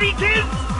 Ready, kids?